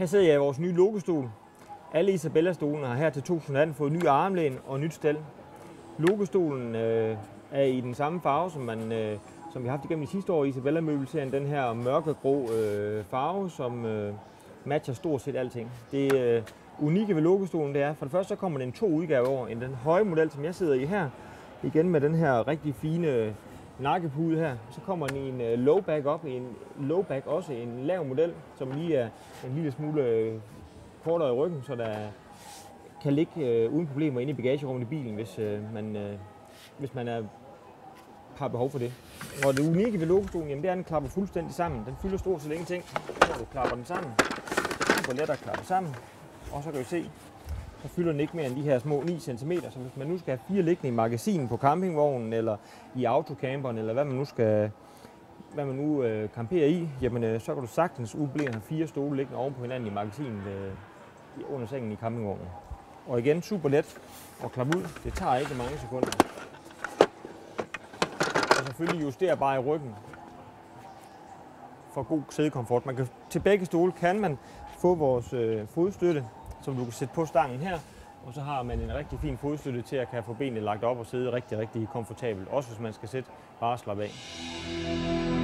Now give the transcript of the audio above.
Her sidder jeg i vores nye logostol. Alle Isabella-stolene har her til 2018 fået ny armlæn og nyt stel. Logostolen øh, er i den samme farve, som, man, øh, som vi har haft igennem de sidste år i Isabella Møbelserien. Den her mørkegrå øh, farve, som øh, matcher stort set alting. Det øh, unikke ved logostolen det er, for det første så kommer den to udgaver over. En den høje model, som jeg sidder i her, igen med den her rigtig fine nakkepude her. Så kommer den i en øh, low back op, en low back også en lav model, som lige er en lille smule øh, kortere i ryggen, så der kan ligge øh, uden problemer inde i bagagerummet i bilen, hvis øh, man, øh, hvis man er, har behov for det. Og det unikke ved logostolen, jamen, det er, at den klapper fuldstændig sammen. Den fylder stort set ingenting, når du klapper den sammen. Super let at klappe sammen. Og så kan du se, så fylder den ikke mere end de her små 9 cm. Så hvis man nu skal have fire liggende i magasinen på campingvognen, eller i autocamperen, eller hvad man nu skal hvad man nu øh, camperer i, jamen øh, så kan du sagtens ublære have fire stole liggende oven på hinanden i magasinet øh, under sengen i campingvognen. Og igen, super let at klappe ud. Det tager ikke mange sekunder. Og selvfølgelig justere bare i ryggen for god sædekomfort. Man kan, til begge stole kan man få vores øh, fodstøtte, som du kan sætte på stangen her. Og så har man en rigtig fin fodstøtte til at kan få benene lagt op og sidde rigtig, rigtig komfortabelt. Også hvis man skal sætte bare og slappe af.